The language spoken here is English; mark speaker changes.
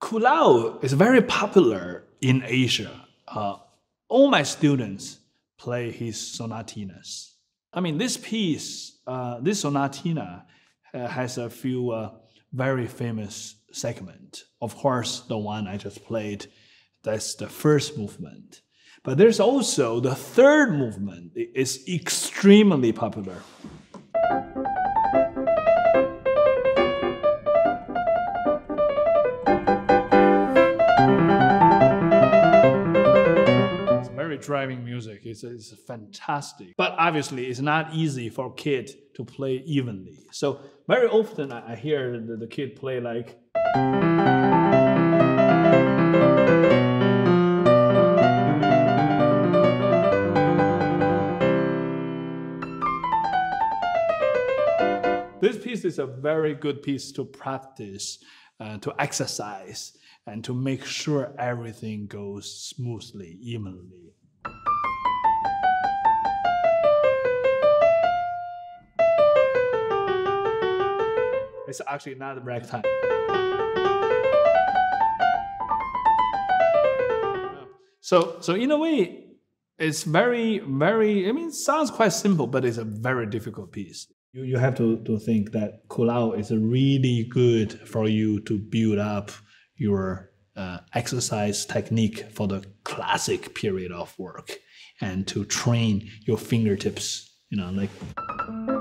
Speaker 1: Kuhlau is very popular in Asia. Uh, all my students play his sonatinas. I mean, this piece, uh, this sonatina, uh, has a few uh, very famous segment. Of course, the one I just played, that's the first movement. But there's also the third movement. It's extremely popular. Driving music. It's, it's fantastic. But obviously, it's not easy for a kid to play evenly. So very often I hear the, the kid play like. This piece is a very good piece to practice, uh, to exercise, and to make sure everything goes smoothly, evenly. It's actually not ragtime. So, so in a way, it's very, very. I mean, sounds quite simple, but it's a very difficult piece. You, you have to, to think that Kuhlau is really good for you to build up your uh, exercise technique for the classic period of work and to train your fingertips. You know, like.